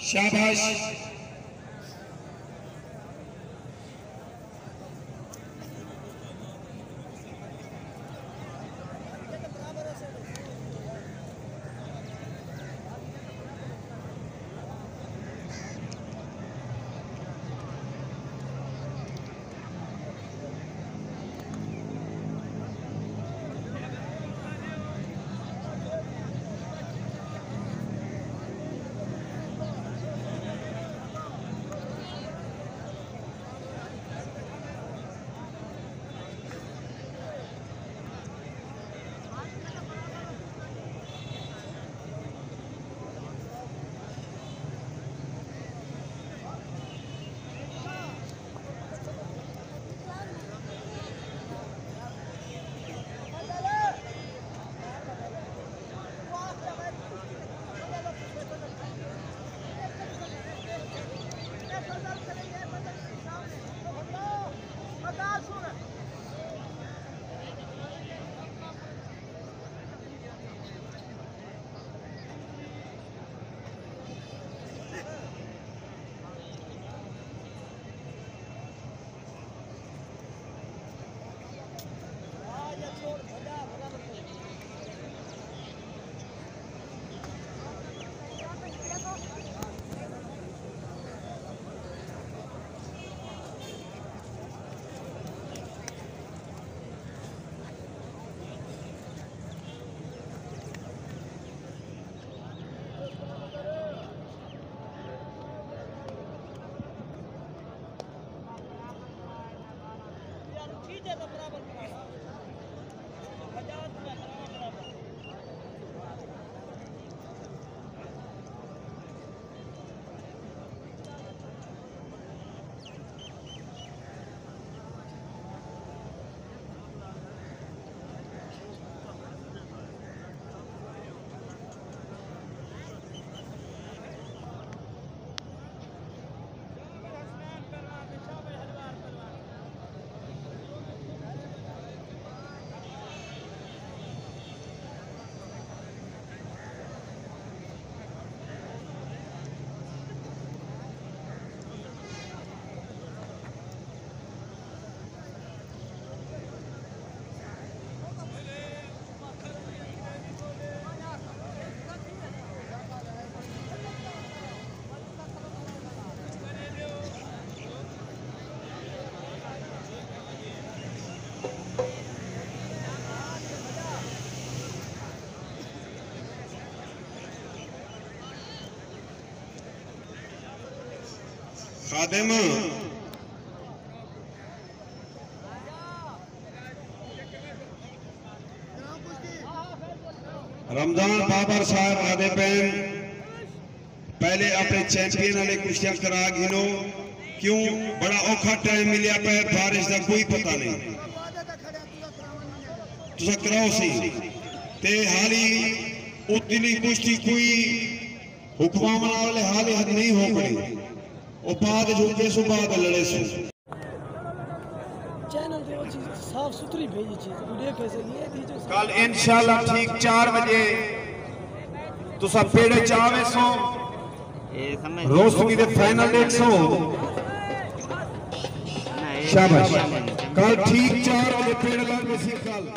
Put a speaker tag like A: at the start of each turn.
A: शाबाश खादिम। रमज़ान बाबर साहब, आदे पैन। पहले अपने चैंपियन वाले कुश्तियाँ करा गिनो। क्यों? बड़ा औखा टाइम मिलिया पे, बारिश का कोई पता नहीं। कराओ सी। ते हाली उतनी कुश्ती कोई हुक्मा हाले हद नहीं हो पड़ी। ਉਹ ਬਾਅਦ ਜੁਗੇ ਸੋ ਬਾਅਦ ਲੜੇ ਸੋ
B: चैनल पे वो चीज साफ सुथरी भेजी चीज वीडियो कैसे लिए थी जो
A: ਕੱਲ ਇਨਸ਼ਾਅੱਲਾ ਠੀਕ 4 ਵਜੇ ਤੁਸੀਂ ਪੇੜੇ ਚਾਵੇ ਸੋ
C: ਇਹ ਸਮਝ
A: ਰੋਸ਼ਨੀ ਦੇ ਫਾਈਨਲ ਡੇਟ ਸੋ
C: ਨਾ ਇਹ
A: ਸ਼ਾਬਾਸ਼
C: ਸਮਝ ਨਹੀਂ।
A: ਕੱਲ ਠੀਕ 4 ਵਜੇ ਪੇੜ ਲੱਗੇ ਸੀ ਕੱਲ